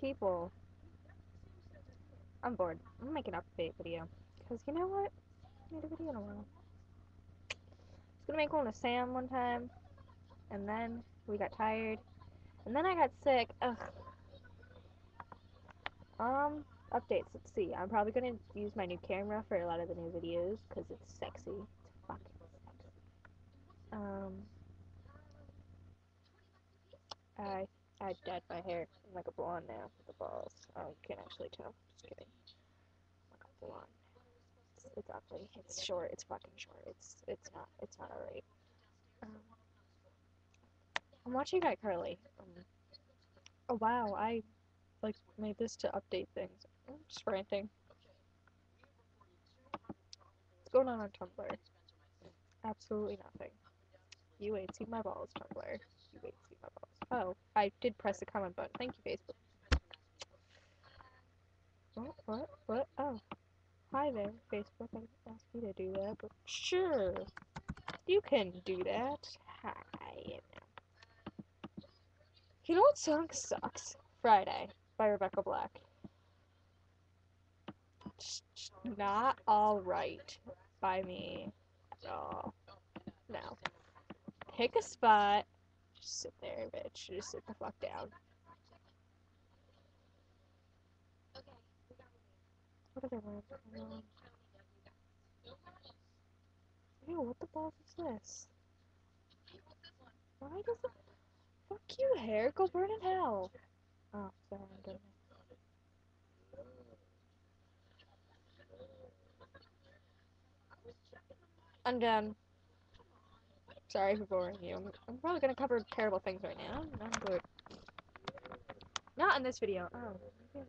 people. I'm bored. I'm gonna make an update video. Because you know what? I made a video in a while. I was gonna make one with Sam one time. And then we got tired. And then I got sick. Ugh. Um, updates. Let's see. I'm probably gonna use my new camera for a lot of the new videos because it's sexy. It's fucking sexy. Um, I I dyed my hair like a blonde now with the balls. Oh, you can't actually tell. Just kidding. Like a blonde. It's, it's ugly. It's short. It's fucking short. It's it's not it's not alright. Um, I'm watching iCarly. Um, oh wow, I like made this to update things. I'm just ranting. What's going on on Tumblr? Absolutely nothing. You ain't seen my balls, Tumblr. You ain't seen my balls. Oh, I did press the comment button. Thank you, Facebook. What? What? What? Oh. Hi there, Facebook. I didn't ask you to do that, but sure. You can do that. Hi. You know what song sucks? Friday by Rebecca Black. Not alright by me at all. No. Pick a spot. Just sit there, bitch. Just sit the fuck down. What other ones? Um, Ew, what the balls is this? Why does it... Fuck you, hair. Go burn in hell. Oh, sorry, I'm doing it. I'm done. Sorry for boring you. I'm, I'm probably gonna cover terrible things right now. I'm. Not in this video. Oh.